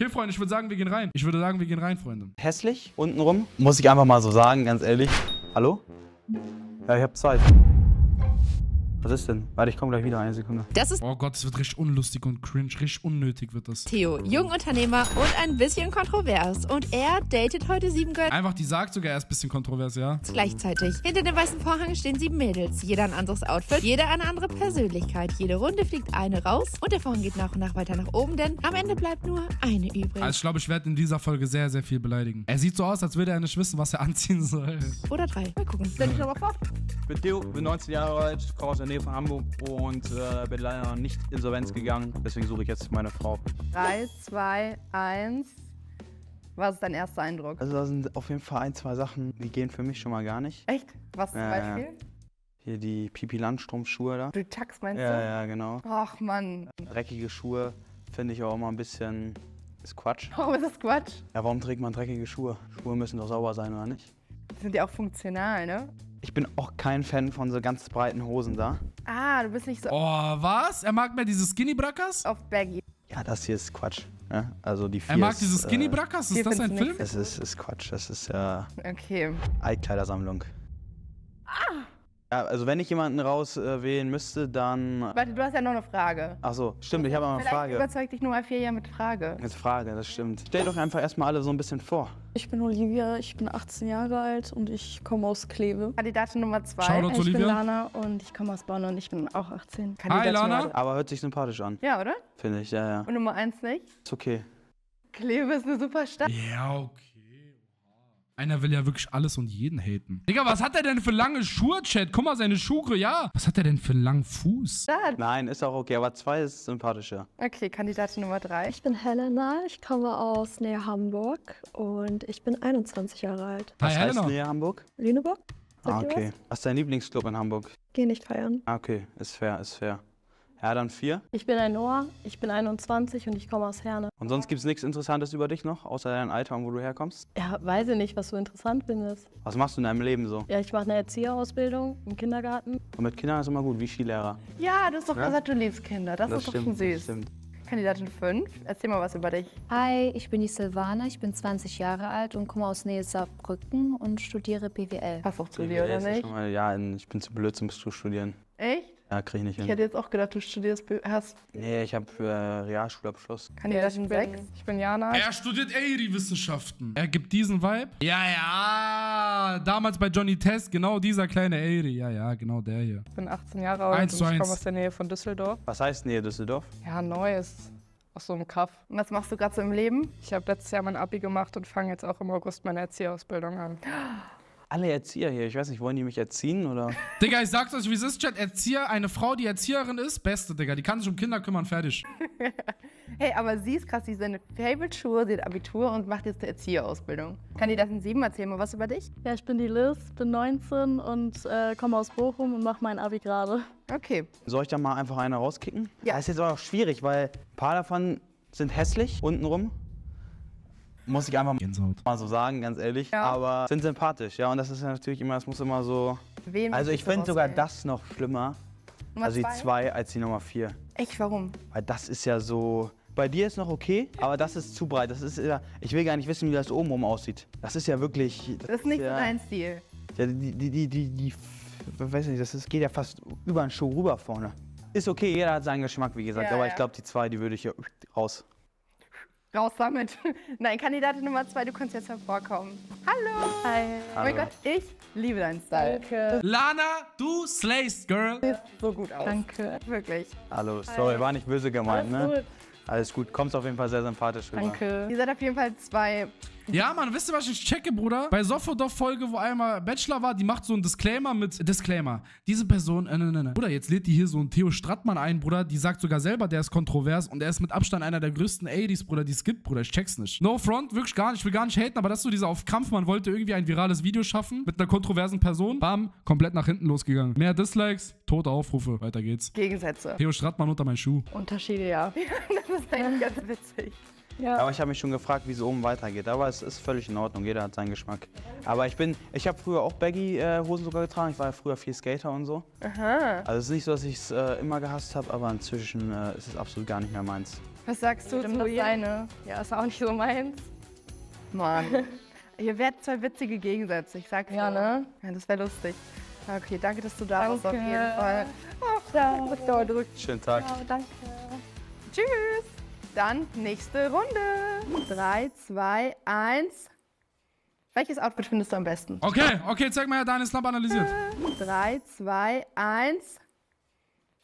Okay, Freunde, ich würde sagen, wir gehen rein. Ich würde sagen, wir gehen rein, Freunde. Hässlich, untenrum. Muss ich einfach mal so sagen, ganz ehrlich. Hallo? Ja, ich hab Zeit. Was ist denn? Warte, ich komme gleich wieder, eine Sekunde. Das ist Oh Gott, es wird richtig unlustig und cringe. Richtig unnötig wird das. Theo, Jungunternehmer und ein bisschen kontrovers. Und er datet heute sieben Girls Einfach, die sagt sogar erst ein bisschen kontrovers, ja. gleichzeitig. Hinter dem weißen Vorhang stehen sieben Mädels. Jeder ein anderes Outfit, jeder eine andere Persönlichkeit. Jede Runde fliegt eine raus und der Vorhang geht nach und nach weiter nach oben, denn am Ende bleibt nur eine übrig. Also ich glaube, ich werde in dieser Folge sehr, sehr viel beleidigen. Er sieht so aus, als würde er nicht wissen, was er anziehen soll. Oder drei. Mal gucken. Stell dich nochmal vor. Ich bin Theo, bin 19 Jahre alt, komme aus der Nähe von Hamburg und äh, bin leider noch nicht insolvenz gegangen. Deswegen suche ich jetzt meine Frau. 3, 2, 1. Was ist dein erster Eindruck? Also da sind auf jeden Fall ein, zwei Sachen, die gehen für mich schon mal gar nicht. Echt? Was zum Ja, ja. Beispiel? Hier die Pipi Landstrumpfschuhe da. Du Tax meinst Ja, du? ja, genau. Ach Mann. Dreckige Schuhe finde ich auch immer ein bisschen... Ist Quatsch. Warum ist das Quatsch? Ja, warum trägt man dreckige Schuhe? Schuhe müssen doch sauber sein, oder nicht? Die sind ja auch funktional, ne? Ich bin auch kein Fan von so ganz breiten Hosen da. Ah, du bist nicht so Oh, was? Er mag mehr diese Skinny Brackers? auf Baggy. Ja, das hier ist Quatsch. Ne? Also die vier Er mag ist, diese Skinny äh, Brackers? Ist das ein Film? Das ist, ist Quatsch. Das ist ja Okay. Altkleidersammlung. Ja, also wenn ich jemanden rauswählen äh, wählen müsste, dann. Warte, du hast ja noch eine Frage. Ach so, stimmt, ich habe noch eine Vielleicht Frage. überzeugt dich Nummer 4 ja mit Frage. Eine Frage, das stimmt. Stell doch einfach erstmal alle so ein bisschen vor. Ich bin Olivia, ich bin 18 Jahre alt und ich komme aus Kleve. Kandidatin Nummer 2. Shoutout. Ich bin Olivia? Lana und ich komme aus Bonn und ich bin auch 18. Hi, Lana. Aber hört sich sympathisch an, Ja, oder? finde ich. Ja, ja. Und Nummer 1 nicht? Ist okay. Kleve ist eine super Stadt. Ja, okay. Einer will ja wirklich alles und jeden haten. Digga, was hat er denn für lange Schuhe, Chat? Guck mal, seine Schuhe, ja. Was hat er denn für einen langen Fuß? Nein, ist auch okay, aber zwei ist sympathischer. Okay, Kandidatin Nummer 3. Ich bin Helena, ich komme aus Nähe Hamburg und ich bin 21 Jahre alt. Was Hi, heißt Helena. Nähe Hamburg? Lüneburg? Ah, okay. Was ist dein Lieblingsclub in Hamburg? Geh nicht feiern. Ah, okay, ist fair, ist fair. Ja, dann vier. Ich bin ein Noah, ich bin 21 und ich komme aus Herne. Und sonst gibt es nichts Interessantes über dich noch, außer dein Alter und wo du herkommst? Ja, weiß ich nicht, was du interessant findest. Was machst du in deinem Leben so? Ja, ich mache eine Erzieherausbildung im Kindergarten. Und mit Kindern ist immer gut, wie Skilehrer. Ja, du hast doch Ja? gesagt, du liebst Kinder. Das, ist doch schon das süß. stimmt. Kandidatin 5. Erzähl mal was über dich. Hi, ich bin die Silvana, ich bin 20 Jahre alt und komme aus Nähe Saarbrücken und studiere BWL. Passt auch zu dir, oder nicht? schon Mal, ja, ich bin zu blöd zum zu studieren. Echt? Ja, krieg ich nicht Ich hin. hätte jetzt auch gedacht, du studierst, hast Nee, ich habe äh, Realschulabschluss. Kandidatin 6. Ich bin Jana. Er studiert Airy-Wissenschaften. Er gibt diesen Vibe. Ja, ja. Damals bei Johnny Test, genau dieser kleine Airy. Ja, ja, genau der hier. Ich bin 18 Jahre alt Eins und ich komme aus der Nähe von Düsseldorf. Was heißt Nähe Düsseldorf? Ja, neu ist aus so einem Kaff. Und was machst du gerade so im Leben? Ich habe letztes Jahr mein Abi gemacht und fange jetzt auch im August meine Erzieherausbildung an. Alle Erzieher hier, ich weiß nicht, wollen die mich erziehen oder? Digga, ich sag's euch, wie es ist, Chat. Erzieher, eine Frau, die Erzieherin ist, beste, Digga. Die kann sich um Kinder kümmern, fertig. Hey, aber sie ist krass, sie ist seine Favorite-Schuhe, sie hat Abitur und macht jetzt eine Erzieherausbildung. Kandidatin 7, erzähl mal was über dich. Ja, ich bin die Liz, bin 19 und äh, komme aus Bochum und mache mein Abi gerade. Okay. Soll ich da mal einfach eine rauskicken? Ja. Das ist jetzt auch schwierig, weil ein paar davon sind hässlich, untenrum. Muss ich einfach mal so sagen, ganz ehrlich. Ja. Aber sind sympathisch, ja. Und das ist ja natürlich immer, das muss immer so. Wen Also ich finde sogar das noch schlimmer, Nummer also die zwei? zwei, als die Nummer vier. Echt, warum? Weil das ist ja so. Bei dir ist noch okay, aber das ist zu breit. Das ist ja. Ich will gar nicht wissen, wie das oben rum aussieht. Das ist ja wirklich. Das ist nicht so ja, dein Stil. Ja, die, die, die, die, die, weiß nicht, das ist, geht ja fast über den Schuh rüber vorne. Ist okay, jeder hat seinen Geschmack, wie gesagt. Ja, aber ja. ich glaube, die zwei, die würde ich hier raus. Raus damit. Nein, Kandidatin Nummer 2, du kannst jetzt hervorkommen. Hallo. Hi. Oh mein Gott, ich liebe deinen Style. Danke. Lana, du slayst, Girl. Siehst so gut aus. Danke. Wirklich. Hallo, sorry, war nicht böse gemeint, Alles ne? gut. Alles gut, kommst auf jeden Fall sehr sympathisch rüber. Danke. Ihr seid auf jeden Fall zwei. Ja, Mann, wisst ihr, was ich checke, Bruder? Bei Sofodov-Folge, wo einmal Bachelor war, die macht so einen Disclaimer mit Disclaimer. Diese Person, äh, ne, ne, ne. Bruder, jetzt lädt die hier so einen Theo Strattmann ein, Bruder. Die sagt sogar selber, der ist kontrovers und er ist mit Abstand einer der größten 80s, Bruder, die es gibt, Bruder. Ich check's nicht. No front, wirklich gar nicht. Ich will gar nicht haten, aber das ist so dieser auf Kampf. Man wollte irgendwie ein virales Video schaffen mit einer kontroversen Person. Bam, komplett nach hinten losgegangen. Mehr Dislikes, tote Aufrufe. Weiter geht's. Gegensätze. Theo Strattmann unter meinen Schuh. Unterschiede, ja. Das ist eigentlich ganz witzig. Ja. Aber ich habe mich schon gefragt, wie es oben weitergeht. Aber es ist völlig in Ordnung, jeder hat seinen Geschmack. Aber ich bin, ich habe früher auch Baggy-Hosen sogar getragen. Ich war ja früher viel Skater und so. Aha. Also es ist nicht so, dass ich es äh, immer gehasst habe, aber inzwischen äh, ist es absolut gar nicht mehr meins. Was sagst du Stimmt zu das ihr? seine? Ja, ist auch nicht so meins. Mann. Ihr werdet zwei witzige Gegensätze, ich sag's Ja, dir. ne? Ja, das wäre lustig. Okay, danke, dass du da warst auf Danke. jeden Fall. Ach, drückt. Schönen Tag. danke. Tschüss. Dann nächste Runde. 3, 2, 1. Welches Outfit findest du am besten? Okay, okay, zeig mal her, deine Snap analysiert. 3, 2, 1.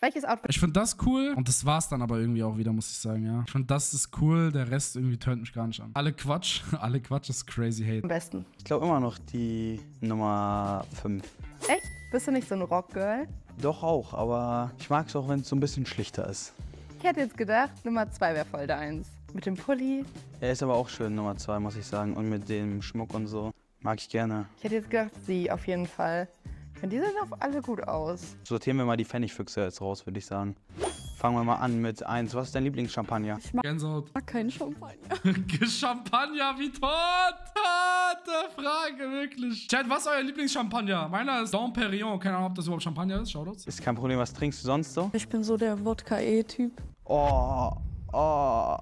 Welches Outfit Ich finde das cool und das war's dann aber irgendwie auch wieder, muss ich sagen, ja. Ich finde das ist cool, der Rest irgendwie tönt mich gar nicht an. Alle Quatsch, alle Quatsch ist crazy am hate. besten? Ich glaube immer noch die Nummer 5. Echt? Bist du nicht so ein Rockgirl? Doch auch, aber ich mag es auch, wenn es so ein bisschen schlichter ist. Ich hätte jetzt gedacht, Nummer 2 wäre voll deins. Mit dem Pulli. Er ist aber auch schön, Nummer 2, muss ich sagen. Und mit dem Schmuck und so. Mag ich gerne. Ich hätte jetzt gedacht, sie auf jeden Fall. Finde, die sehen auf alle gut aus. Sortieren wir mal die Pfennigfüchse jetzt raus, würde ich sagen. Fangen wir mal an mit 1. Was ist dein Lieblingschampagner? Gänsehaut. mag keinen Champagner. Champagner wie tot. Harte Frage, wirklich. Chat, was ist euer Lieblingschampagner? Meiner ist Dom Perignon. Keine Ahnung, ob das überhaupt Champagner ist. Shoutouts. Ist kein Problem, was trinkst du sonst so? Ich bin so der Wodka-E-Typ. Oh, oh.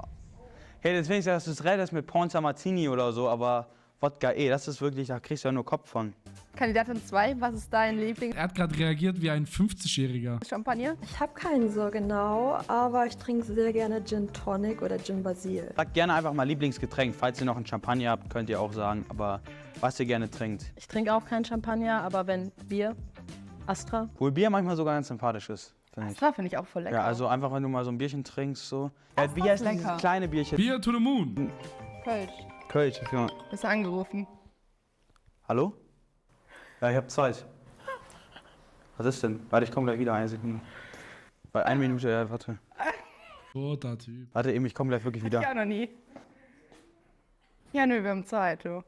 Hey, jetzt wenigstens, dass du es rettest mit Ponza Martini oder so, aber Wodka eh, das ist wirklich, da kriegst du ja nur Kopf von. Kandidatin 2, was ist dein Lieblingschampagner? Er hat gerade reagiert wie ein 50-Jähriger. Ich habe keinen so genau, aber ich trinke sehr gerne Gin Tonic oder Gin Basil. Sagt gerne einfach mal Lieblingsgetränk. Falls ihr noch ein Champagner habt, könnt ihr auch sagen, aber was ihr gerne trinkt. Ich trinke auch kein Champagner, aber wenn Bier, Astra. Wohl Bier manchmal sogar ganz sympathisch ist, finde ich. Das finde ich auch voll lecker. Ja, also einfach, wenn du mal so ein Bierchen trinkst, so. Ja, Bier ist dieses lecker. kleine Bierchen. Beer to the moon. Kölsch. Kölsch, ja. Bist du angerufen? Hallo? Ja, ich hab Zeit. Was ist denn? Warte, ich komme gleich wieder, eine Sekunde. Bei eine Minute, ja, warte. Toter Typ. Warte eben, ich komme gleich wirklich wieder. Ja, noch nie. Ja, nö, wir haben Zeit, du.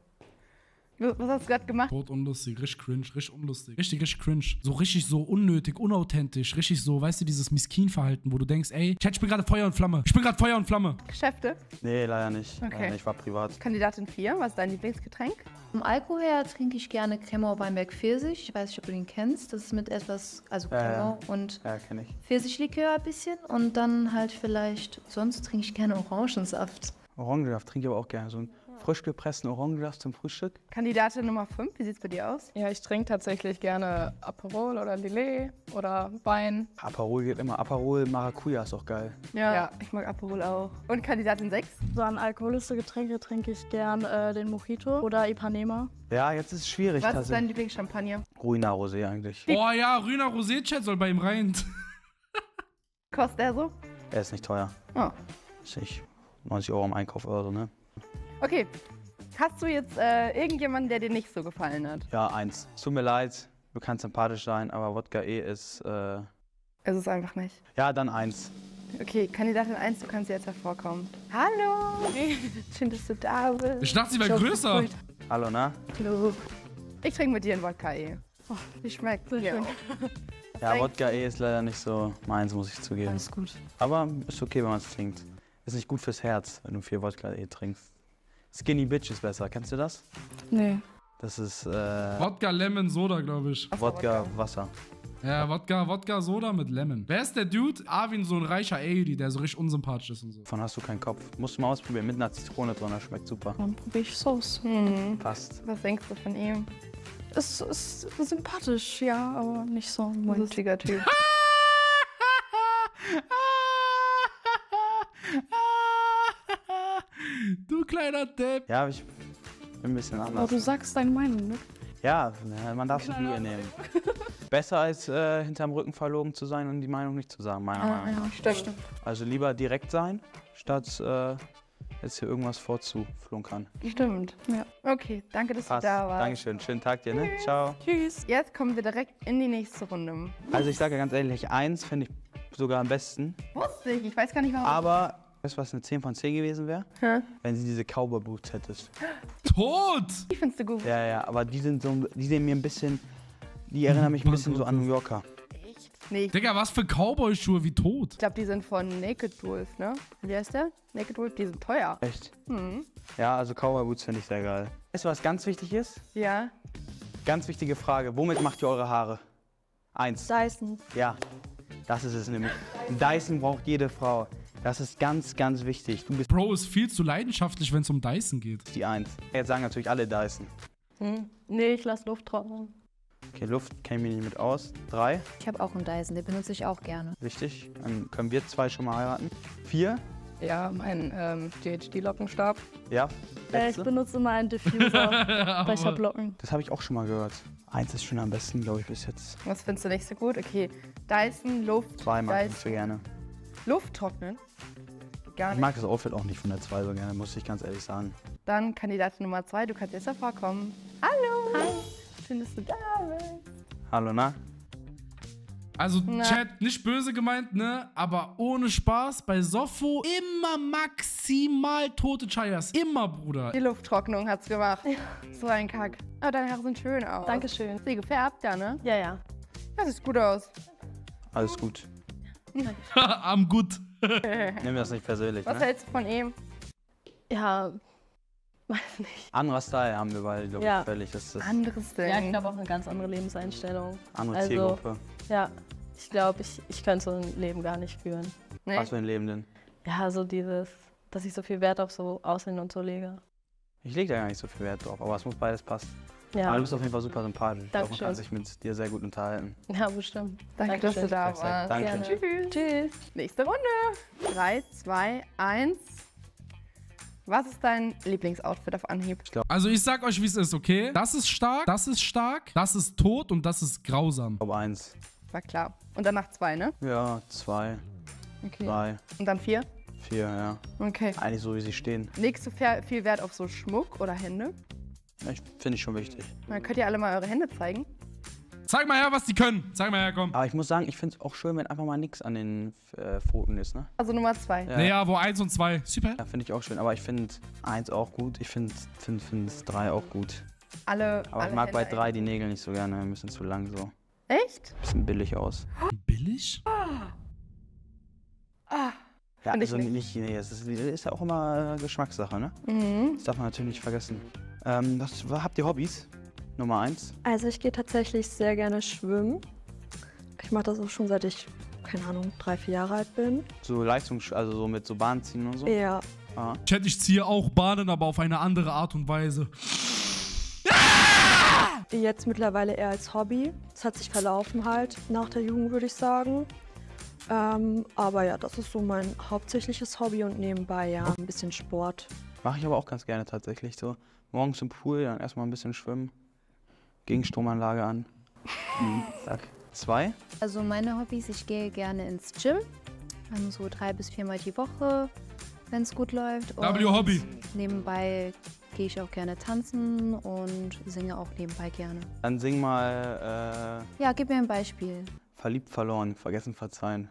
Was hast du gerade gemacht? Tot unlustig, richtig cringe, richtig unlustig. Richtig, richtig cringe. So richtig so unnötig, unauthentisch. Richtig so, weißt du, dieses Miskin-Verhalten, wo du denkst, ey, Chat, ich bin gerade Feuer und Flamme. Ich bin gerade Feuer und Flamme. Geschäfte? Nee, leider nicht. Okay. Leider nicht, war privat. Kandidatin 4, was ist dein Lieblingsgetränk? Vom Alkohol her trinke ich gerne Cremant Weinberg Pfirsich. Ich weiß nicht, ob du den kennst. Das ist mit etwas, also ja. Cremant und Ja, kenne ich. Pfirsichlikör ein bisschen. Und dann halt vielleicht, sonst trinke ich gerne Orangensaft. Orangensaft trinke ich aber auch gerne. So einen frisch gepressten Orangensaft zum Frühstück. Kandidatin Nummer 5, wie sieht's bei dir aus? Ja, ich trinke tatsächlich gerne Aperol oder Lillet oder Wein. Aperol geht immer. Aperol Maracuja ist auch geil. Ja, ich mag Aperol auch. Und Kandidatin 6? So an alkoholische Getränke trinke ich gern äh, den Mojito oder Ipanema. Ja, jetzt ist es schwierig Was ist dein. Lieblingschampagner? Ruina Rosé eigentlich. Boah, ja, Rüner Rosé-Chat soll bei ihm rein. Kostet er so? Er ist nicht teuer. Oh. Ist nicht 90 Euro im Einkauf oder so, ne? Okay. Hast du jetzt äh, irgendjemanden, der dir nicht so gefallen hat? Ja, eins. Es tut mir leid, du kannst sympathisch sein, aber Wodka E ist, äh, Es ist einfach nicht. ja, dann eins. Okay, Kandidatin 1, du kannst jetzt hervorkommen. Hallo! Schön, dass du da bist. Ich dachte, sie wäre größer. Hallo, ne? Hallo. Ich trinke mit dir einen Wodka E. Oh, wie schmeckt? Ja. Ja, Thanks. Wodka E ist leider nicht so meins, muss ich zugeben. Alles gut. Aber ist okay, wenn man es trinkt. Ist nicht gut fürs Herz, wenn du viel Wodka E trinkst. Skinny Bitch ist besser. Kennst du das? Nee. Das ist äh, Wodka Lemon Soda, glaube ich. Wodka Wasser. Ja, Wodka, Wodka Soda mit Lemon. Wer ist der Dude? Arvin, so ein reicher Aidi, der so richtig unsympathisch ist und so. Davon hast du keinen Kopf. Musst du mal ausprobieren. Mit einer Zitrone drin, das schmeckt super. Dann probiere ich Sauce. Hm. Passt. Was denkst du von ihm? Es ist sympathisch, ja, aber nicht so mein Lustiger Typ. du kleiner Depp. Ja, ich bin ein bisschen Aber anders. du sagst deine Meinung, ne? Ja, man darf sich Mühe nehmen. Besser als äh, hinterm Rücken verlogen zu sein und die Meinung nicht zu sagen, meiner Meinung nach. Stimmt. Also lieber direkt sein, statt äh, jetzt hier irgendwas vorzuflunkern. Stimmt. Ja. Okay, danke, dass Passt. du da warst. Dankeschön. Schönen Tag dir, ne? Ciao. Tschüss. Jetzt kommen wir direkt in die nächste Runde. Also ich sage ja ganz ehrlich, eins finde ich sogar am besten. Wusste ich, ich weiß gar nicht warum. Aber, weißt du, was eine 10 von 10 gewesen wäre? Wenn sie diese Cowboy Boots hättest. Tot! Die findest du gut. Ja, ja, aber die sind so, die sehen mir ein bisschen, die erinnern mich ein bisschen so an New Yorker. Nee, ich Digga, was für Cowboy-Schuhe wie tot? glaube, die sind von Naked Wolf, ne? Wie heißt der? Naked Wolf, die sind teuer. Echt? Hm. Ja, also Cowboy Boots finde ich sehr geil. Weißt du, was ganz wichtig ist? Ja. Ganz wichtige Frage. Womit macht ihr eure Haare? Eins. Dyson. Ja, das ist es nämlich. Ein Dyson braucht jede Frau. Das ist ganz, ganz wichtig. Du bist Bro ist viel zu leidenschaftlich, wenn es um Dyson geht. die Eins. Jetzt sagen natürlich alle Dyson. Hm. Nee, ich lasse Luft trocknen. Okay, Luft kenne ich mich nicht mit aus. Drei, Ich habe auch einen Dyson, den benutze ich auch gerne. wichtig. Dann können wir zwei schon mal heiraten. Vier, Ja, mein ähm, GHD-Lockenstab. ja. Äh, ich Letzte. benutze immer einen Diffuser bei Schablocken. Das habe ich auch schon mal gehört. Eins ist schon am besten, glaube ich, bis jetzt. Was findest du nicht so gut? Okay, Dyson, Luft, Zwei mag ich nicht so Dyson, gerne. Luft trocknen. Gar Ich nicht. mag das Outfit auch nicht von der 2 so gerne, muss ich ganz ehrlich sagen. Dann Kandidatin Nummer zwei, du kannst jetzt hervorkommen. Hallo! Hi! Schön, dass du da bist. Hallo, na? Also, Na. Chat, nicht böse gemeint, ne? Aber ohne Spaß, bei Soffo immer maximal tote Chayas. Immer, Bruder. Die Lufttrocknung hat's gemacht. So ein Kack. Aber deine Haare sind schön aus. Dankeschön. Sie gefärbt, ja, ne? Ja, ja. Das sieht gut aus. Alles gut. Am gut. Nimm das nicht persönlich, Was ne? hältst du von ihm? Ja, weiß nicht. Anderer Style haben wir beide, glaube ich, Ja. völlig. Das ist das Anderes Ding. Ja, ich glaube auch eine ganz andere Lebenseinstellung. andere also- Zielgruppe. Ja, ich glaube, ich, ich könnte so ein Leben gar nicht führen. Nee. Was für ein Leben denn? Ja, so dieses, dass ich so viel Wert auf so Aussehen und so lege. Ich lege da gar nicht so viel Wert drauf, aber es muss beides passen. Ja, Aber du bist auf jeden Fall super sympathisch. Ich glaube, man Dankeschön. kann sich mit dir sehr gut unterhalten. ja bestimmt. Danke, dass du Dankeschön. da warst. danke. Gerne. Tschüss. Tschüss. Nächste Runde. 3, 2, 1. Was ist dein Lieblingsoutfit auf Anhieb? Also, ich sag euch, wie es ist, okay? Das ist stark, das ist stark, das ist tot und das ist grausam. Ich glaube, eins. War klar. Und danach zwei, ne? Ja, zwei, Okay. drei, Und dann vier? vier, ja. Okay. Eigentlich so, wie sie stehen. Legst du viel Wert auf so Schmuck oder Hände? Ja, Ich finde ich schon wichtig. Dann könnt ihr alle mal eure Hände zeigen. Zeig mal her, was die können. Zeig mal her, komm. Aber ich muss sagen, ich finde es auch schön, wenn einfach mal nichts an den äh, Pfoten ist, ne? Also Nummer zwei. Ja. Naja, wo eins und zwei. Super. Ja, finde ich auch schön. Aber ich finde eins auch gut. Ich finde find, find drei auch gut. Alle. Aber alle ich mag bei Hände drei die Nägel nicht so gerne. Ein bisschen zu lang so. Echt? Bisschen billig aus. Billig? Ah. Ja, Find ich also nicht. nicht. Nee, es ist, ist ja auch immer Geschmackssache, ne? Mhm. Das darf man natürlich nicht vergessen. Ähm, was, wa- habt ihr Hobbys? Nummer eins. Also ich gehe tatsächlich sehr gerne schwimmen. Ich mache das auch schon seit ich, keine Ahnung, drei, vier Jahre alt bin. So Leistungs... Also so mit so Bahnziehen und so. Ja, Ah. Chat, ich ziehe auch Bahnen, aber auf eine andere Art und Weise. jetzt mittlerweile eher als Hobby. Es hat sich verlaufen halt nach der Jugend, würde ich sagen. Ähm, aber ja, das ist so mein hauptsächliches Hobby und nebenbei ja ein bisschen Sport. Mache ich aber auch ganz gerne tatsächlich. So morgens im Pool, dann erstmal ein bisschen schwimmen. Gegenstromanlage an. Mhm. Zack. Zwei. Also meine Hobbys, ich gehe gerne ins Gym. So drei bis viermal die Woche, wenn es gut läuft. W Und Hobby. Nebenbei gehe ich auch gerne tanzen und singe auch nebenbei gerne. Dann sing mal Ja, gib mir ein Beispiel. äh, Verliebt, verloren, vergessen, verzeihen.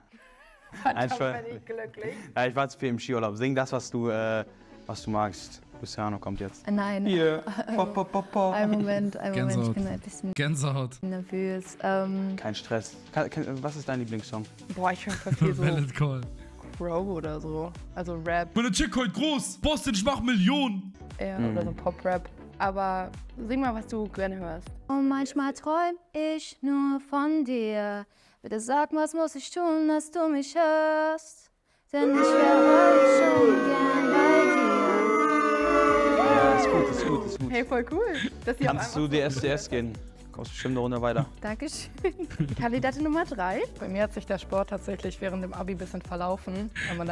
Verdammt, ich glücklich. Ja, ich war zu viel im Skiurlaub. Sing das, was du, äh, was du magst. Luciano kommt jetzt. Nein, Hier. Pop, pop, pop, pop. einen Moment, einen Moment, Gänsehaut. ich bin ein bisschen Gänsehaut. nervös. Ähm, Kein Stress. Was ist dein Lieblingssong? Boah, ich höre viel so Valid Call. Crow oder so. Also Rap Meine Chick heute groß. Boston, ich mach Millionen. eher Mhm. oder so Pop-Rap. Aber sing mal, was du gerne hörst. und manchmal träum ich nur von dir. Bitte sag, was muss ich tun, dass du mich hörst? Denn ich wäre heute schon gern bei dir. Ja, ist gut, ist gut, ist gut. Hey, voll cool. Dass ihr Kannst du DSDS gehen? Kommst bestimmt eine Runde weiter. Dankeschön. Kandidatin Nummer drei. Bei mir hat sich der Sport tatsächlich während dem Abi ein bisschen verlaufen.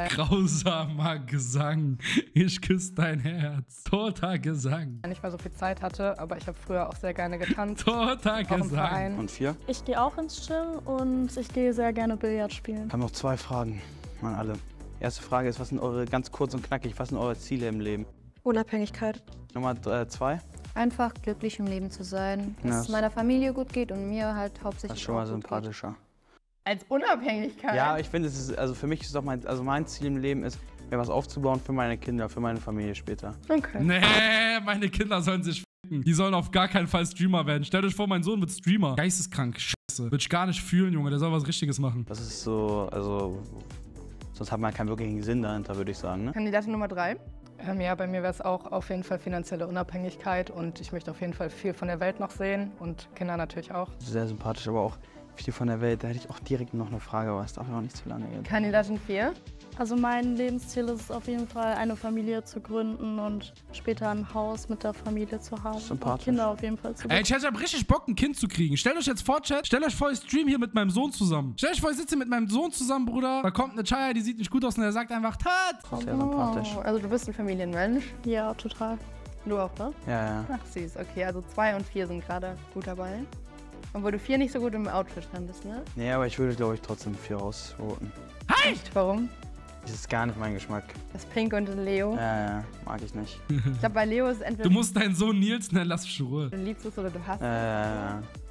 Grausamer Gesang. Ich küsse dein Herz. Toter Gesang. nicht mehr so viel Zeit hatte, aber ich habe früher auch sehr gerne getanzt. Toter Gesang. Und vier? Ich gehe auch ins Gym und ich gehe sehr gerne Billard spielen. Ich habe noch zwei Fragen an alle. Erste Frage ist, was sind eure, ganz kurz und knackig, was sind eure Ziele im Leben? Unabhängigkeit. Nummer äh, zwei, Einfach glücklich im Leben zu sein, dass Ja, es meiner Familie gut geht und mir halt das ist hauptsächlich schon mal geht. sympathischer. Als Unabhängigkeit. Ja, ich finde, es ist, also für mich ist doch mein, also mein Ziel im Leben ist, mir was aufzubauen für meine Kinder, für meine Familie später. Okay. Nee, meine Kinder sollen sich ficken. Die sollen auf gar keinen Fall Streamer werden. Stellt euch vor, mein Sohn wird Streamer. Geisteskrank. Scheiße. Wird ich gar nicht fühlen, Junge. Der soll was Richtiges machen. Das ist so, also, sonst hat man keinen wirklichen Sinn dahinter, würde ich sagen. Ne? Kandidatin Nummer drei. Ähm, ja, bei mir wäre es auch auf jeden Fall finanzielle Unabhängigkeit und ich möchte auf jeden Fall viel von der Welt noch sehen und Kinder natürlich auch. Sehr sympathisch, aber auch Viel von der Welt. Da hätte ich auch direkt noch eine Frage, aber es darf ja auch nicht zu lange gehen. Kandidatin 4. Also mein Lebensziel ist es auf jeden Fall, eine Familie zu gründen und später ein Haus mit der Familie zu haben. Und Sympathisch. Kinder auf jeden Fall zu Ey, bekommen. Chat, ich hab richtig Bock, ein Kind zu kriegen. Stellt euch jetzt vor, Chat. Stellt euch vor, ich stream hier mit meinem Sohn zusammen. Stellt euch vor, ich sitze mit meinem Sohn zusammen, Bruder. Da kommt eine Chaya, die sieht nicht gut aus und er sagt einfach, Tat. Sehr sympathisch. Oh, also du bist ein Familienmensch. Ja, total. Du auch, ne? Ja, ja. Ach süß, okay. Also 2 und 4 sind gerade gut dabei. Obwohl du 4 nicht so gut im Outfit standest, ne? Nee, aber ich würde, glaube ich, trotzdem vier rausvoten. Echt? Warum? Das ist gar nicht mein Geschmack. Das Pink und das Leo. Ja, ja, mag ich nicht. Ich glaube, bei Leo ist entweder Du musst deinen Sohn Nils nennen, lass mich Ruhe. du liebst es oder du hasst es.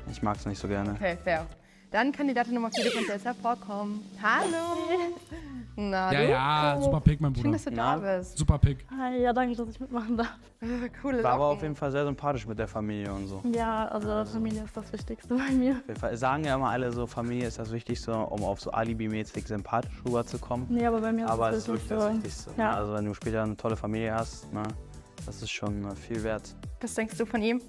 Äh, ich mag es nicht so gerne. Okay, fair. Dann Kandidatin Nummer 4, du kannst jetzt hervorkommen. Hallo! Na, Ja, du? ja, super Pick, mein Schön, Bruder. dass du da bist. Super Pick. Hi, ja, danke, dass ich mitmachen darf. Coole War aber auf jeden Fall sehr sympathisch mit der Familie und so. Ja, also Familie ist das Wichtigste bei mir. Auf jeden Fall sagen ja immer alle so, Familie ist das Wichtigste, um auf so alibimäßig sympathisch rüberzukommen. Nee, aber bei mir ist Aber es es ist wirklich das. Wichtigste. Ja. Also wenn du später eine tolle Familie hast, ne, das ist schon äh, viel wert. Was denkst du von ihm?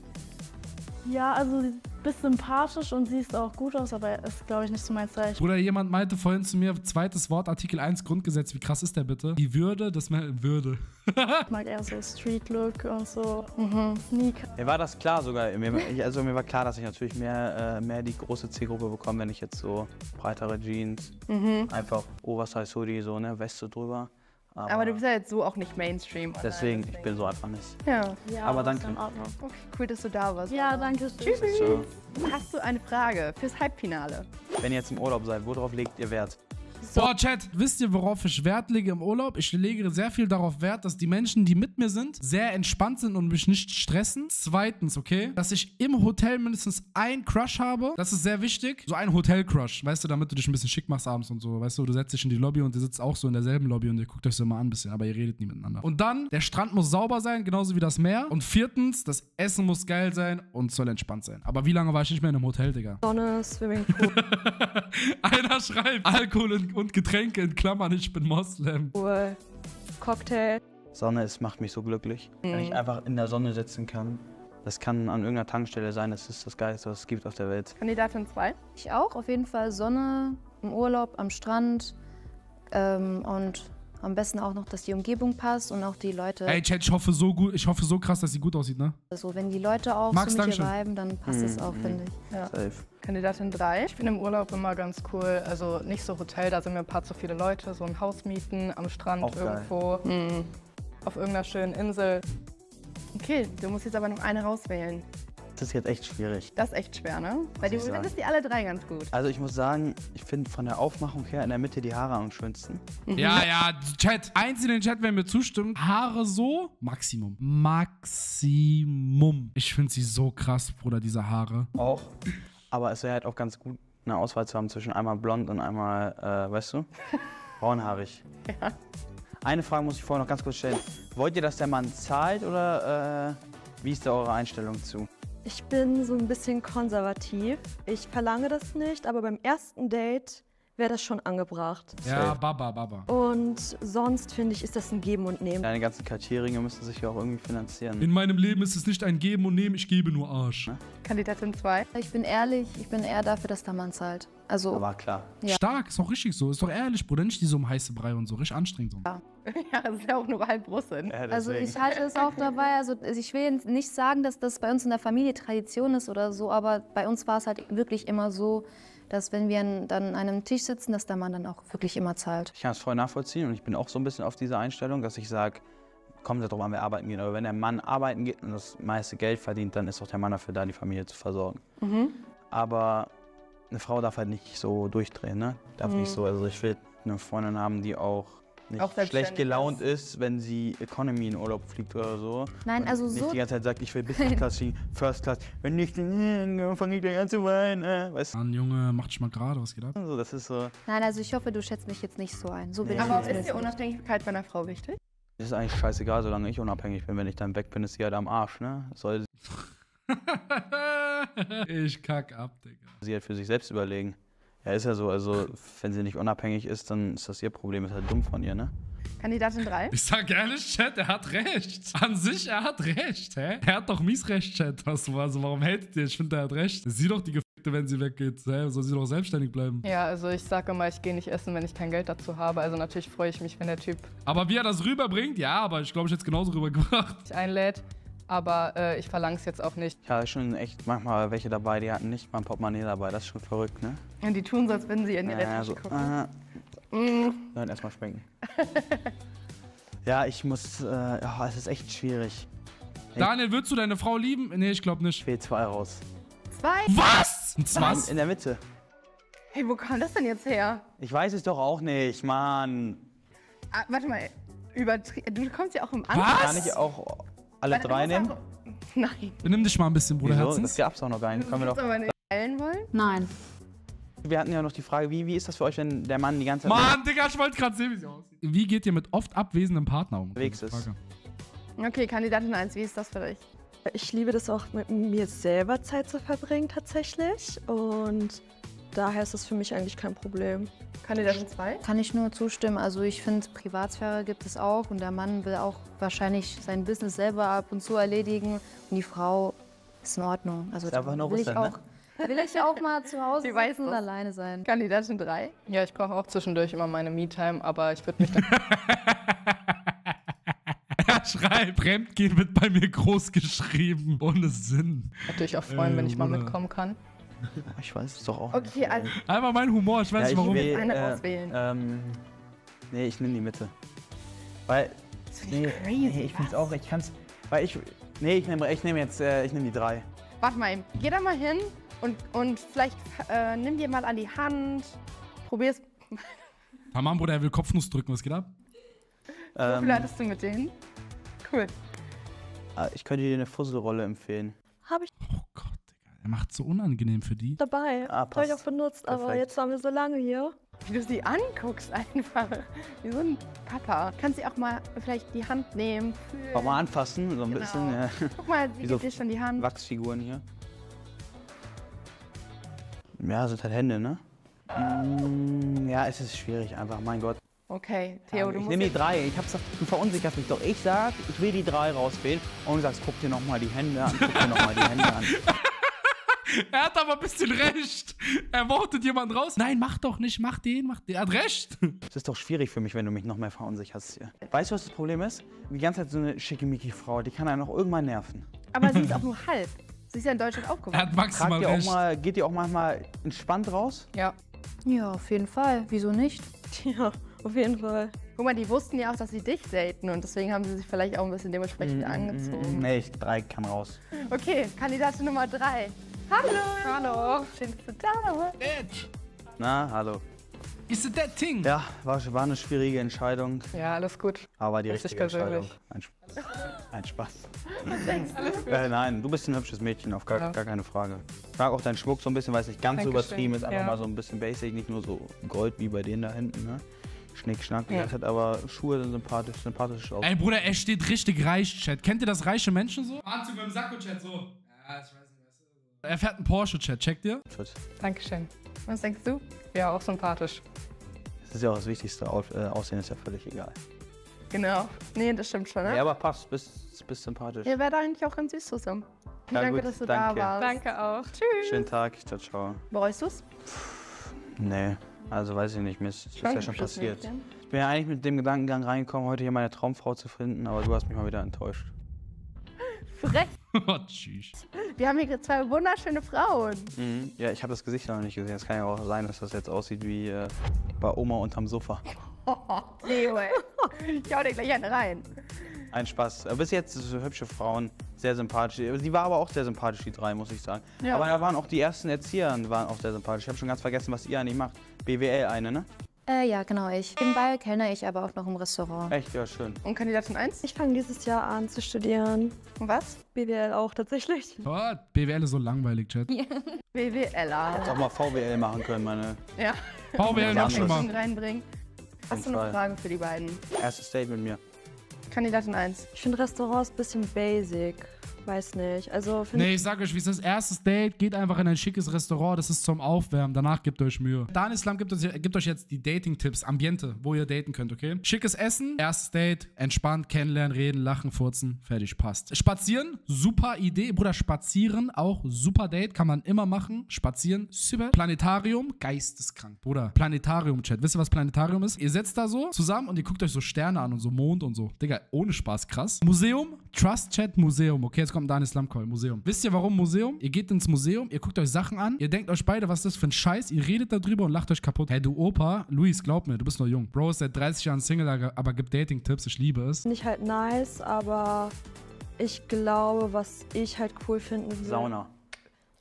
Ja, also sie bist sympathisch und siehst auch gut aus, aber er ist, glaube ich, nicht so mein Zeichen. Bruder, jemand meinte vorhin zu mir, zweites Wort, Artikel 1 Grundgesetz. Wie krass ist der bitte? Die Würde, das Würde. Ich mag eher so Street-Look und so Sneaker. Mir war das klar sogar. Mir, also mir war klar, dass ich natürlich mehr, äh, mehr die große Zielgruppe bekomme, wenn ich jetzt so breitere Jeans, einfach Oversize Hoodie, so ne, Weste drüber. Aber du bist ja jetzt so auch nicht Mainstream. oder? deswegen, ich bin so einfach nicht. Ja. Ja, Aber danke. Okay, cool, dass du da warst. Ja, danke. Tschüss. So, Hast du eine Frage fürs Halbfinale? wenn ihr jetzt im Urlaub seid, worauf legt ihr Wert? Boah, Chat, wisst ihr, worauf ich Wert lege im Urlaub? Ich lege sehr viel darauf Wert, dass die Menschen, die mit mir sind, sehr entspannt sind und mich nicht stressen. Zweitens, okay, dass ich im Hotel mindestens ein Crush habe. Das ist sehr wichtig. So ein Hotel-Crush, weißt du, damit du dich ein bisschen schick machst abends und so. Weißt du, du setzt dich in die Lobby und ihr sitzt auch so in derselben Lobby und ihr guckt euch so mal an ein bisschen, aber ihr redet nie miteinander. Und dann, der Strand muss sauber sein, genauso wie das Meer. Und viertens, das Essen muss geil sein und soll entspannt sein. Aber wie lange war ich nicht mehr in einem Hotel, Digga? Sonne, Swimmingpool, Einer schreibt Alkohol und, und Getränke in Klammern, ich bin Moslem. Cocktail. Sonne, es macht mich so glücklich. Wenn ich einfach in der Sonne sitzen kann. Das kann an irgendeiner Tankstelle sein, das ist das Geilste, was es gibt auf der Welt. Kandidatin 2? Ich auch, auf jeden Fall Sonne, im Urlaub, am Strand ähm, und am besten auch noch, dass die Umgebung passt und auch die Leute. Ey, Chat, ich hoffe so gut, ich hoffe so krass, dass sie gut aussieht, ne? Also wenn die Leute auch Max, so mit ihr viben, dann passt es auch, finde ich. Safe. Kandidatin 3? Ich bin im Urlaub immer ganz cool. Also nicht so Hotel, da sind mir ein paar zu viele Leute. So ein Haus mieten am Strand Auch geil. irgendwo. Auf irgendeiner schönen Insel. Okay, du musst jetzt aber noch eine rauswählen. Das ist jetzt echt schwierig. Das ist echt schwer, ne? Ich sagen. findest die alle drei ganz gut. Also ich muss sagen, ich finde von der Aufmachung her in der Mitte die Haare am schönsten. Ja, ja, Chat. Eins in den Chat, wenn mir zustimmt. Haare so, Maximum. Maximum. Ich finde sie so krass, Bruder, diese Haare. Auch. Aber es wäre halt auch ganz gut, eine Auswahl zu haben zwischen einmal blond und einmal, äh, weißt du, braunhaarig. Ja. Eine Frage muss ich vorher noch ganz kurz stellen. Wollt ihr, dass der Mann zahlt oder äh, wie ist da eure Einstellung zu? Ich bin so ein bisschen konservativ. Ich verlange das nicht, aber beim ersten Date wäre das schon angebracht. Ja, Safe. Baba, Baba. Und sonst finde ich, ist das ein Geben und Nehmen. Deine ganzen Kartierringe müssen sich ja auch irgendwie finanzieren. In meinem Leben ist es nicht ein Geben und Nehmen, ich gebe nur Arsch. Kandidatin 2? Ich bin ehrlich, ich bin eher dafür, dass der Mann zahlt. Also, Aber klar. Ja. Stark, ist doch richtig so. Ist doch ehrlich, Bruder. Nicht die so um heiße Brei und so. Richtig anstrengend so. Ja, das ist ja auch nur halb Russin. Ja, also ich halte es auch dabei. Also ich will nicht sagen, dass das bei uns in der Familie Tradition ist oder so, aber bei uns war es halt wirklich immer so, dass wenn wir an, dann an einem Tisch sitzen, dass der Mann dann auch wirklich immer zahlt. Ich kann es voll nachvollziehen und ich bin auch so ein bisschen auf dieser Einstellung, dass ich sage, kommt ja drauf an, wer arbeiten geht. Aber wenn der Mann arbeiten geht und das meiste Geld verdient, dann ist auch der Mann dafür da, die Familie zu versorgen. Aber eine Frau darf halt nicht so durchdrehen, ne? Darf nicht so. Also ich will eine Freundin haben, die auch nicht Auch schlecht gelaunt ist, wenn sie Economy in Urlaub fliegt oder so. Nein, Und also nicht so- die ganze Zeit sagt, ich will Business Class fliegen, First Class. Wenn nicht, dann äh, fange ich gleich an zu weinen. Äh, weißt Mann, Junge, mach dich mal gerade, was geht ab? du? So, das ist so. Nein, also ich hoffe, du schätzt mich jetzt nicht so ein. So bin Nee. ich Aber jetzt ist nicht. dir Unabhängigkeit bei einer Frau wichtig? Das ist eigentlich scheißegal, solange ich unabhängig bin. Wenn ich dann weg bin, ist sie halt am Arsch, ne? Soll ich kack ab, Digga. sie halt für sich selbst überlegen. Ja, ist ja so. Also, wenn sie nicht unabhängig ist, dann ist das ihr Problem. Ist halt dumm von ihr, ne? Kandidatin 3? Ich sag ehrlich, Chat, er hat recht. An sich, er hat recht, hä? Er hat doch mies recht, Chat. Was, also, warum hatet ihr? Ich finde, er hat recht. Sieh doch die gefickte wenn sie weggeht. Sel- Soll sie doch selbstständig bleiben. Ja, also ich sage immer, ich gehe nicht essen, wenn ich kein Geld dazu habe. Also natürlich freue ich mich, wenn der Typ Aber wie er das rüberbringt, ja, aber ich glaube, ich hätte es genauso rübergebracht. einlädt. Aber äh, ich verlange es jetzt auch nicht. Ich hatte schon echt manchmal welche dabei, die hatten nicht mal ein Portemonnaie dabei. Das ist schon verrückt, ne? Und die tun so, als würden sie in ihre Ja, so, gucken. äh, Mm. dann erstmal schwenken. ja, ich muss, äh, ja, es ist echt schwierig. Daniel, würdest du deine Frau lieben? Nee, ich glaube nicht. Ich wähle zwei raus. Zwei? Was? Und Nein, was? in der Mitte. Hey, wo kam das denn jetzt her? Ich weiß es doch auch nicht, Mann. Ah, warte mal, übertrie Du kommst ja auch im Was? Anfang. Kann ich auch alle Warte, drei nehmen? auch- Nein. Benimm dich mal ein bisschen, Bruder Wieso? Herzens. Das gab's doch noch gar nicht. Können wir doch. aber nicht teilen wollen? Nein. Wir hatten ja noch die Frage, wie, wie ist das für euch, wenn der Mann die ganze Zeit Mann, Digga, ich wollte gerade sehen, wie sie aussieht. Wie geht ihr mit oft abwesendem Partner um? unterwegs ist? Okay, Kandidatin 1, wie ist das für dich? Ich liebe das auch mit mir selber Zeit zu verbringen tatsächlich. Und daher ist das für mich eigentlich kein Problem. Kandidatin 2? Kann ich nur zustimmen. Also ich finde, Privatsphäre gibt es auch und der Mann will auch wahrscheinlich sein Business selber ab und zu erledigen und die Frau ist in Ordnung. Also Ist einfach nur will ich Russland, auch, ne? will ich auch mal zu Hause Sie weiß sitzen und alleine sein. Kandidatin 3? Ja, ich brauche auch zwischendurch immer meine Me-Time, aber ich würde mich dann Er schreibt, Fremdgehen wird bei mir groß geschrieben. Ohne Sinn. natürlich auch freuen, wenn Äh, ich mal Bruder. mitkommen kann. Ich weiß es doch auch Okay, also Einfach mein Humor, ich weiß Ja, nicht ich warum. will, eine äh, auswählen. Ähm, nee, ich nehme die Mitte. Weil. Nee, crazy, nee ich find's was? auch, ich kann's. Weil ich. Nee, ich nehme ich nehm jetzt, äh, ich nehme die drei. warte mal, eben. geh da mal hin und, und vielleicht äh, nimm dir mal an die Hand. Probier's. Tamam, Bruder, er will Kopfnuss drücken, was geht ab? Wie Ähm, viel hattest du mit denen? Cool. äh, ich könnte dir eine Fusselrolle empfehlen. Habe ich Oh. Er macht so unangenehm für die. dabei. Ah, Habe ich auch benutzt, aber Perfekt. jetzt waren wir so lange hier. Wie du sie anguckst einfach. Wie so ein Papa. Kannst sie auch mal vielleicht die Hand nehmen. Fühlen. Auch mal anfassen, so ein Genau. bisschen. Ja. Guck mal, sie Wie so gibt dir schon die Hand. Wachsfiguren hier. Ja, sind halt Hände, ne? Mm, ja, es ist schwierig einfach, mein Gott. Okay, Theo, du ich musst nehme die drei. Ich hab's doch, du verunsicherst mich doch. Ich sag, ich will die drei rauswählen. Und du sagst, guck dir nochmal die Hände an. Guck dir nochmal die Hände an. Er hat aber ein bisschen recht. Er wortet jemand raus. Nein, mach doch nicht, mach den, mach den. Er hat recht. Es ist doch schwierig für mich, wenn du mich noch mehr verunsicherst hier. Weißt du, was das Problem ist? Die ganze Zeit so eine schickimicki-Frau, die kann einen auch irgendwann nerven. Aber sie ist auch nur halb. Sie ist ja in Deutschland Er aufgewachsen. hat maximal ihr auch recht. mal, geht ihr auch manchmal entspannt raus? Ja, Ja, auf jeden Fall. Wieso nicht? Ja, auf jeden Fall. Guck mal, die wussten ja auch, dass sie dich daten und deswegen haben sie sich vielleicht auch ein bisschen Mm, dementsprechend angezogen. Nee, ich drei kann raus. Okay, Kandidatin Nummer drei. Hallo. Hallo. Schön, dass du da bist. Na, hallo. Is it that thing? Ja, war, war eine schwierige Entscheidung, ja, alles gut. aber die Richtig richtige Entscheidung. persönlich. Ein, Spaß. Ein Spaß. Äh, nein, du bist ein hübsches Mädchen, auf gar, Ja. gar keine Frage. Ich mag auch deinen Schmuck so ein bisschen, weil es nicht ganz so Dankeschön. übertrieben ist, einfach Ja. mal so ein bisschen basic, nicht nur so Gold wie bei denen da hinten, ne? Schnick, schnack, Ja. gesagt, aber Schuhe sind sympathisch, sympathisch aus. Ey, Bruder, er steht richtig reich, Chat. Kennt ihr das reiche Menschen so? Anzug mit dem Sakko-Chat, so. Ja, ich weiß ist. Er fährt einen Porsche-Chat, checkt ihr? Dankeschön. Was denkst du? Ja, auch sympathisch. Das ist ja auch das Wichtigste, äh, Aussehen ist ja völlig egal. Genau. Nee, das stimmt schon, ne? Ja, aber passt, bist, bist sympathisch. Ihr werdet eigentlich auch ganz süß zusammen. Ja, danke, gut, dass du danke. da warst. Danke auch. Tschüss. Schönen Tag, ciao, ciao. Bereust du's? Nee, also weiß ich nicht, mir ist das ist ja schon passiert. Mädchen. Ich bin ja eigentlich mit dem Gedankengang reingekommen, heute hier meine Traumfrau zu finden, aber du hast mich mal wieder enttäuscht. Frech. oh, tschüss. Wir haben hier zwei wunderschöne Frauen. Mhm. Ja, ich habe das Gesicht noch nicht gesehen. Es kann ja auch sein, dass das jetzt aussieht wie äh, bei Oma unterm Sofa. Oh, Theo, ey. Ich hau dir gleich eine rein. Ein Spaß. Äh, Bis jetzt so hübsche Frauen, sehr sympathisch. Sie war aber auch sehr sympathisch, die drei, muss ich sagen. Ja. Aber da waren auch die ersten Erzieher, waren auch sehr sympathisch. Ich habe schon ganz vergessen, was ihr eigentlich macht. BWL eine, ne? Äh, ja, genau, ich. Nebenbei kellner ich aber auch noch im Restaurant. Echt, ja, schön. Und Kandidatin 1? Ich fange dieses Jahr an zu studieren. Und was? BWL auch tatsächlich. Oh, BWL ist so langweilig, Chat. BWLer. Auch mal VWL machen können, meine Ja. VWL noch schon mal. reinbringen. Hast du noch Fragen für die beiden? erstes Date mit mir. Kandidatin 1. Ich finde Restaurants ein bisschen basic. Weiß nicht. Also Nee, ich sag euch, wie es ist. Erstes Date, geht einfach in ein schickes Restaurant, das ist zum Aufwärmen. Danach gebt euch Mühe. Dan Islam gibt, uns, gibt euch jetzt die Dating-Tipps, Ambiente, wo ihr daten könnt, okay? Schickes Essen, erstes Date, entspannt, kennenlernen, reden, lachen, furzen, fertig, passt. Spazieren, super Idee. Bruder, spazieren, auch super Date, kann man immer machen. Spazieren, super. Planetarium, geisteskrank. Bruder, Planetarium-Chat. Wisst ihr, was Planetarium ist? Ihr setzt da so zusammen und ihr guckt euch so Sterne an und so Mond und so. Digga, ohne Spaß, krass. Museum, Trust Chat Museum. Okay, jetzt kommt Dan Islam Call, Museum. Wisst ihr, warum Museum? Ihr geht ins Museum, ihr guckt euch Sachen an, ihr denkt euch beide, was ist das für ein Scheiß, ihr redet darüber und lacht euch kaputt. Hey, du Opa, Luis, glaub mir, du bist noch jung. Bro ist seit 30 Jahren Single, aber gibt Dating-Tipps, ich liebe es. ich halt nice, aber ich glaube, was ich halt cool finden würde. Sauna.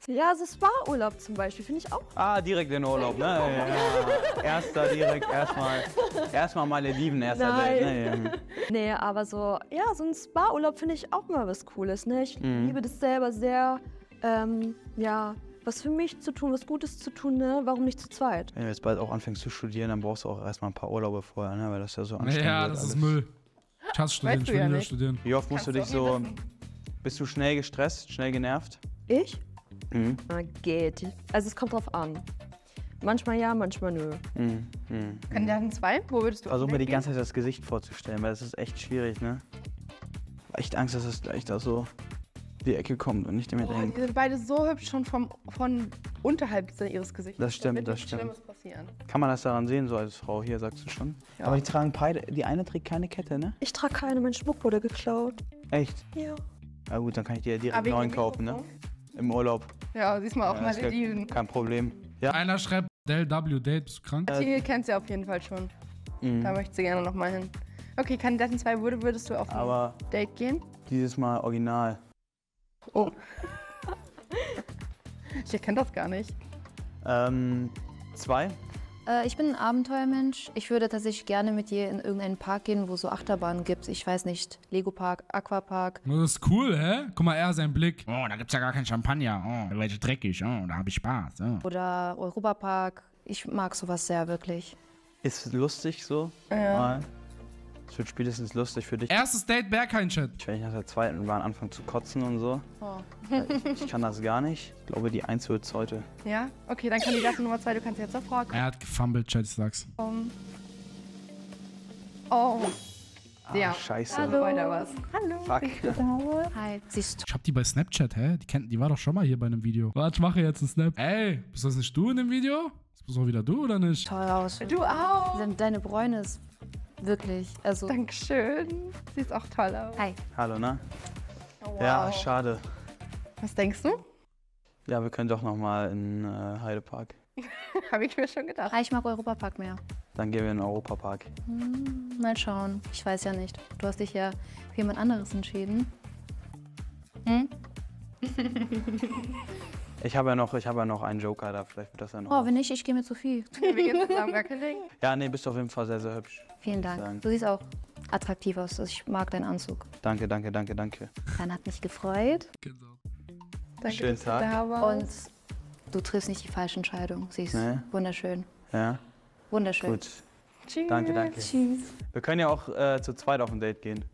Ja, so Spa-Urlaub zum Beispiel finde ich auch. Ah, direkt in Urlaub, ne? Ja, ja. Erster direkt, erstmal erstmal meine Lieben, erster Nein. Date. Ne? Ja. Nee, aber so, ja, so ein Spa-Urlaub finde ich auch mal was Cooles, ne? Ich liebe das selber sehr, ähm, ja, was für mich zu tun, was Gutes zu tun, ne? Warum nicht zu zweit? Wenn du jetzt bald auch anfängst zu studieren, dann brauchst du auch erstmal ein paar Urlaube vorher, ne? Weil das ja so anstrengend Ja, das ist alles. Müll. Ich hasse studieren, Weißt ich du will ja studieren. Wie oft musst du dich Kannst du auch so. wissen. Bist du schnell gestresst, schnell genervt? Ich? Mhm. Na, geht. Also es kommt drauf an. Manchmal ja, manchmal nö. Mhm. Mhm. Kandidaten 2, wo würdest du Versuch mir die ganze Zeit das Gesicht vorzustellen, weil das ist echt schwierig, ne? Echt Angst, dass es gleich da so die Ecke kommt und nicht gehen? Oh, denkt. die sind beide so hübsch schon vom, von unterhalb ihres Gesichts. Das stimmt, wird das stimmt. Schlimmes passieren. Kann man das daran sehen, so als Frau? Hier sagst du schon. Ja. Aber die tragen beide. Die eine trägt keine Kette, ne? Ich trage keine, mein Schmuck wurde geklaut. Echt? Ja. Na gut, dann kann ich dir direkt Ah, einen neuen kaufen, ne? Im Urlaub. Ja, siehst mal auf Ja, Malediven. kein Problem. Ja. Einer schreibt Del W Date, bist du krank? Die kennst du auf jeden Fall schon. Mhm. Da möchte sie gerne noch mal hin. Okay, Kandidaten 2, wo würdest du auf ein Aber Date gehen? dieses Mal original. Oh. ich erkenne das gar nicht. Ähm, zwei? Äh, ich bin ein Abenteuermensch. Ich würde tatsächlich gerne mit dir in irgendeinen Park gehen, wo so Achterbahnen gibt. Ich weiß nicht, Lego-Park, Aquapark. Das ist cool, hä? Guck mal, er sein Blick. Oh, da gibt's ja gar kein Champagner. Oh, ich dreckig. Oh, da habe ich Spaß. Oh. Oder Europapark. Ich mag sowas sehr, wirklich. Ist lustig so? Ja. Mal. Es wird spätestens lustig für dich. Erstes Date, Berghain-Chat. Ich nach der zweiten Bahn anfange zu kotzen und so. Oh. Ich kann das gar nicht. Ich glaube, die Eins wird heute. Ja? Okay, dann Kandidatin Nummer 2, du kannst jetzt sofort Er hat gefummelt, Chat, ich sag's. kommen. Oh. Ja. Ah, scheiße. Also weiter was. Hallo. Fuck. Hi. Siehst du? Ich hab die bei Snapchat, hä? Die, kennt, die war doch schon mal hier bei einem Video. Warte, ich mache jetzt einen Snap. Ey, bist das nicht du in dem Video? Das bist doch wieder du, oder nicht? toll aus. Du auch. Deine- Deine Bräune ist wirklich, also... Dankeschön. Siehst auch toll aus. Hi. Hallo, ne? Oh, wow. Ja, schade. Was denkst du? Ja, wir können doch noch mal in äh, Heidepark. Habe ich mir schon gedacht. Ah, ich mag Europapark mehr. Dann gehen wir in den Europapark. Mal schauen. Ich weiß ja nicht. Du hast dich ja für jemand anderes entschieden. Hm? Ich habe ja noch, ich habe ja noch einen Joker da. Vielleicht wird das ja noch. Oh, wenn nicht, ich gehe mit Sophie. Wir gehen zusammen, gar kein Ding. Ja, nee, bist auf jeden Fall sehr, sehr hübsch. Vielen sagen. Dank. Du siehst auch attraktiv aus. Also Ich mag deinen Anzug. Danke, danke, danke, danke. Dann hat mich gefreut. Danke, Schönen dass du Tag. Da warst. Und du triffst nicht die falsche Entscheidung. Sie ist Nee. wunderschön. Ja, Wunderschön. gut. Tschüss. Danke, danke. Tschüss. Wir können ja auch äh, zu zweit auf ein Date gehen.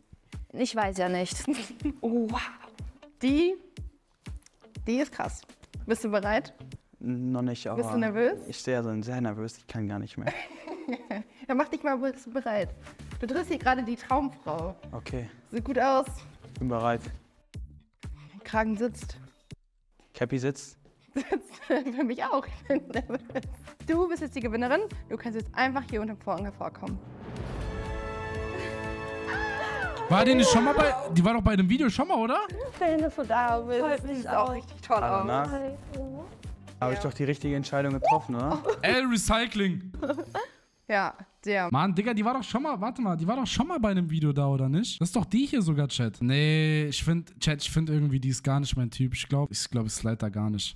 Ich weiß ja nicht. Oh, wow. Die, die ist krass. Bist du bereit? Noch nicht, aber. Bist du nervös? Ich stehe also sehr nervös, ich kann gar nicht mehr. Dann mach dich mal bereit. Du triffst hier gerade die Traumfrau. Okay, Sieht gut aus. bin bereit. Kragen sitzt. Cappy sitzt. Für mich auch. Ich bin nervös. Du bist jetzt die Gewinnerin. Du kannst jetzt einfach hier unter dem Vorhang hervorkommen. War die nicht schon mal bei. Die war doch bei dem Video schon mal, oder? Dass du da bist. Mich Sieht auch auch. richtig toll aus. na? Habe ich doch die richtige Entscheidung getroffen, oder? L Recycling. Ja, der. Mann, Digga, die war doch schon mal, warte mal, die war doch schon mal bei einem Video da, oder nicht? Das ist doch die hier sogar, Chat. Nee, ich finde, Chat, ich finde irgendwie, die ist gar nicht mein Typ. Ich glaube, ich glaube, ich slide da gar nicht.